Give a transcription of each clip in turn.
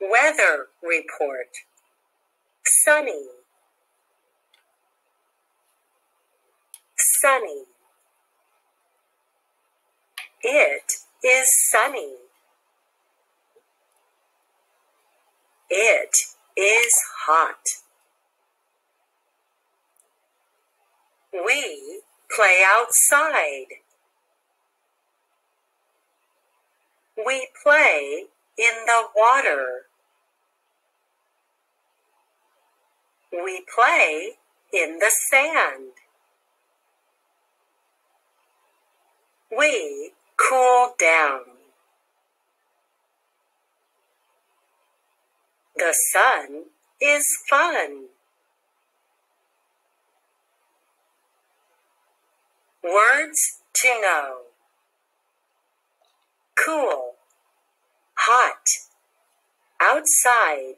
Weather report. Sunny. Sunny. It is sunny. It is hot. We play outside. We play in the water. We play in the sand. We cool down. The sun is fun. Words to know. Cool, hot, outside,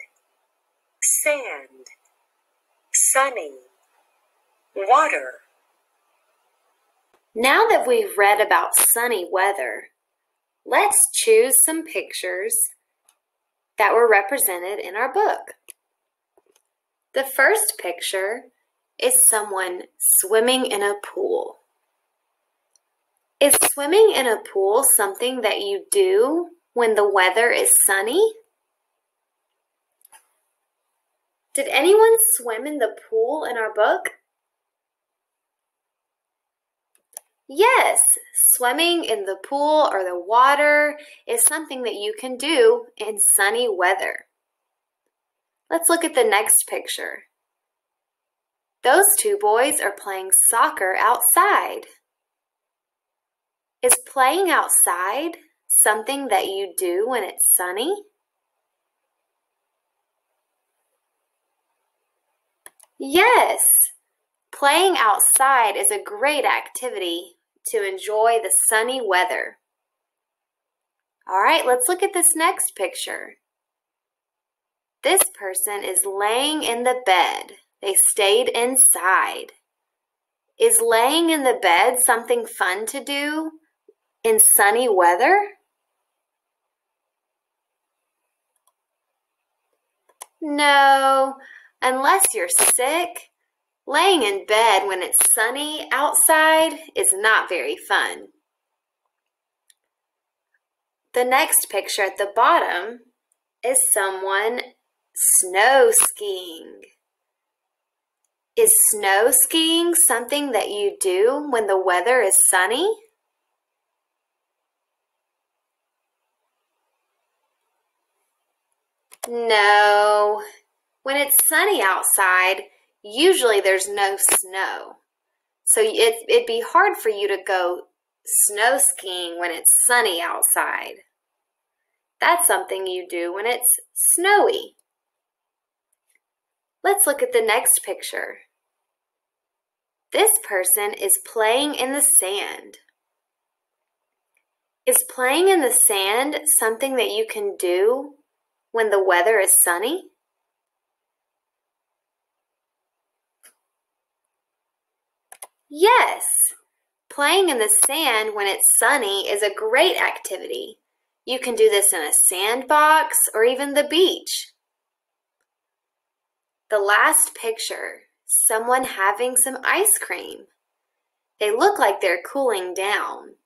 sand, sunny, water. Now that we've read about sunny weather, let's choose some pictures that were represented in our book. The first picture is someone swimming in a pool. Is swimming in a pool something that you do when the weather is sunny? Did anyone swim in the pool in our book? Yes, swimming in the pool or the water is something that you can do in sunny weather. Let's look at the next picture. Those two boys are playing soccer outside. Is playing outside something that you do when it's sunny? Yes, playing outside is a great activity to enjoy the sunny weather. All right, let's look at this next picture. This person is laying in the bed. They stayed inside. Is laying in the bed something fun to do in sunny weather? No, unless you're sick, laying in bed when it's sunny outside is not very fun. The next picture at the bottom is someone snow skiing. Is snow skiing something that you do when the weather is sunny? No. When it's sunny outside, usually there's no snow. So it, it'd be hard for you to go snow skiing when it's sunny outside. That's something you do when it's snowy. Let's look at the next picture. This person is playing in the sand. Is playing in the sand something that you can do when the weather is sunny? Yes, playing in the sand when it's sunny is a great activity. You can do this in a sandbox or even the beach. The last picture, someone having some ice cream. They look like they're cooling down.